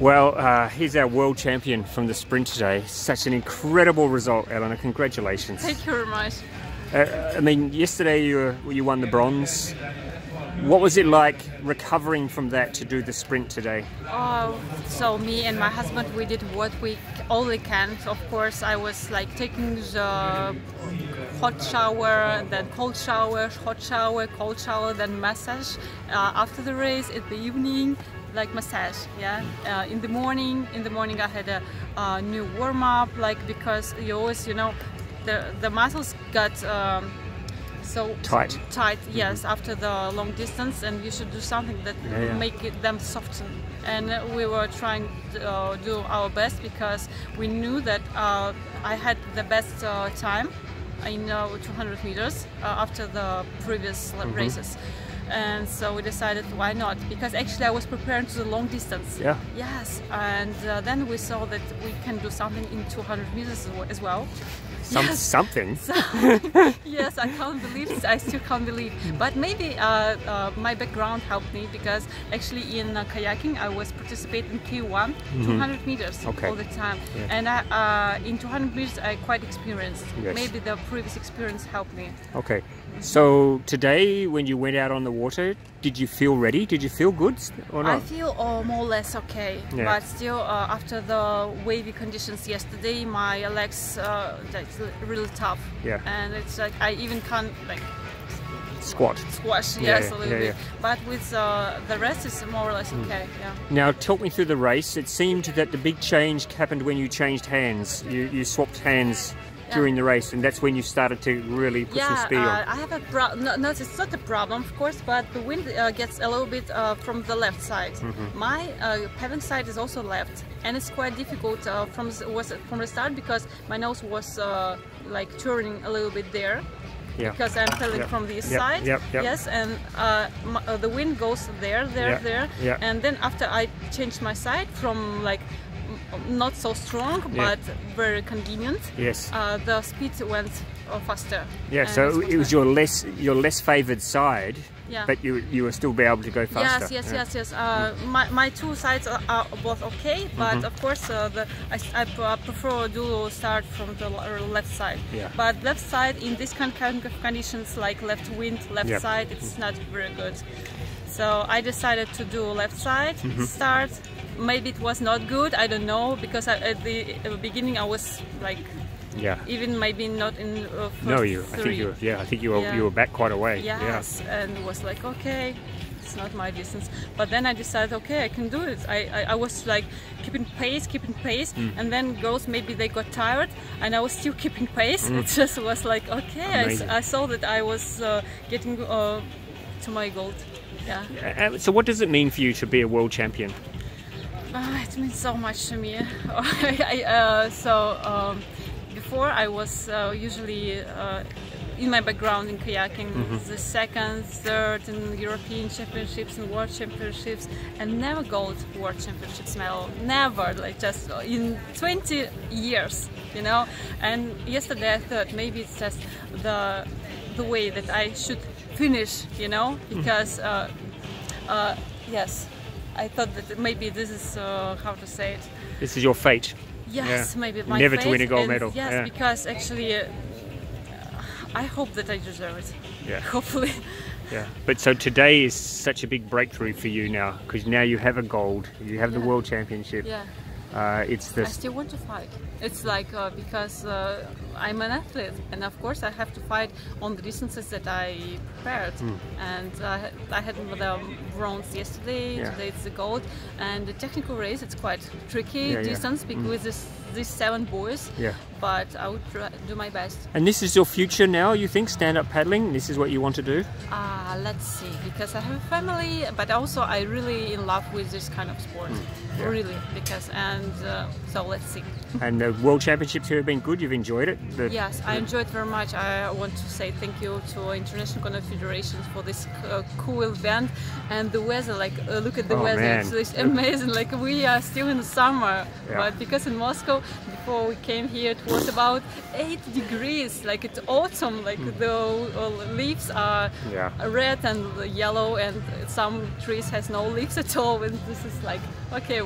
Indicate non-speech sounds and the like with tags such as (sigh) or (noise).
Well, uh, he's our world champion from the sprint today. Such an incredible result, Elena. Congratulations. Thank you very much. Uh, I mean, yesterday you, you won the bronze. What was it like recovering from that to do the sprint today? Uh, so me and my husband, we did what we all we can. Of course, I was like taking the hot shower, then cold shower, hot shower, cold shower, then massage uh, after the race in the evening, like massage. Yeah. Uh, in the morning, in the morning I had a, a new warm up, like because you always, you know, the the muscles got. Um, so tight. Tight, yes, mm -hmm. after the long distance, and you should do something that yeah, yeah. make it, them soften. And we were trying to uh, do our best because we knew that uh, I had the best uh, time in 200 meters uh, after the previous mm -hmm. races and so we decided why not because actually I was preparing to the long distance yeah yes and uh, then we saw that we can do something in 200 meters as well some, yes. something. So, (laughs) yes, I can't believe. I still can't believe. But maybe uh, uh, my background helped me because actually in uh, kayaking I was participating in K1, mm -hmm. 200 meters okay. all the time, yeah. and I, uh, in 200 meters I quite experienced. Yes. Maybe the previous experience helped me. Okay. So today, when you went out on the water, did you feel ready? Did you feel good or not? I feel uh, more or less okay, yeah. but still, uh, after the wavy conditions yesterday, my legs uh, really tough. Yeah. And it's like I even can't like squat. Squash, yeah, yes, a little yeah, bit. But with uh, the rest, it's more or less hmm. okay. Yeah. Now, talk me through the race. It seemed that the big change happened when you changed hands. You, you swapped hands during the race, and that's when you started to really put yeah, some speed uh, on. I have a problem. No, no, it's not a problem, of course, but the wind uh, gets a little bit uh, from the left side. Mm -hmm. My uh, side is also left, and it's quite difficult uh, from was from the start because my nose was uh, like turning a little bit there. Yeah. Because I'm pedaling from this yep. side, yep. Yes, and my, the wind goes there, there, there, and then after I changed my side from like not so strong yeah. but very convenient. Yes. Uh, the speed went uh, faster. Yeah, so it was your less your less favoured side. Yeah. But you you will still be able to go faster. Yes, yes, yeah. yes, yes. Uh, my, my two sides are, are both okay, but mm -hmm. of course uh, the I, I prefer to do start from the left side. Yeah. But left side in this kind of conditions like left wind, left yep. side, it's not very good. So I decided to do left side mm -hmm. start maybe it was not good i don't know because I, at the beginning i was like yeah even maybe not in uh, no you three. i think you yeah i think you were yeah. you were back quite a way yes yeah. and was like okay it's not my distance but then i decided okay i can do it i i, I was like keeping pace keeping pace mm. and then girls maybe they got tired and i was still keeping pace mm. (laughs) it just was like okay I, I, saw that i was uh, getting uh, to my goal yeah so what does it mean for you to be a world champion uh, it means so much to me. (laughs) I, uh, so um, before I was uh, usually uh, in my background in kayaking, mm -hmm. the second, third in European championships and world championships, and never gold world championships medal. Never, like just in 20 years, you know. And yesterday I thought maybe it's just the the way that I should finish, you know, mm-hmm. because uh, uh, yes I thought that maybe this is uh, how to say it. This is your fate. Yes, yeah. maybe my never fate. to win a gold and medal. Yes, yeah. because actually, uh, I hope that I deserve it. Yeah. (laughs) Hopefully. Yeah. But so today is such a big breakthrough for you now because now you have a gold, you have yeah. the world championship. Yeah. Uh, it's the. I still want to fight. It's like uh, because uh, I'm an athlete, and of course I have to fight on the distances that I prepared. Mm. And I had the bronze yesterday. Yeah. Today it's the gold, and the technical race it's quite tricky yeah, distance yeah. because mm. this these seven buoys. Yeah. But I would do my best. And this is your future now, you think? Stand up paddling? This is what you want to do? Uh, let's see. Because I have a family, but also I really in love with this kind of sport. Mm. Yeah. Really. Because, and uh, so let's see. (laughs) and the World Championships here have been good? You've enjoyed it? The, yes, I enjoyed very much. I want to say thank you to International Canoe Federation for this uh, cool event. And the weather, like, uh, look at the oh, weather. Man. It's, amazing. Like, we are still in the summer. Yeah. But because in Moscow, before we came here it was about 8 degrees like it's autumn like mm. the uh, leaves are yeah. red and yellow and some trees has no leaves at all and this is like okay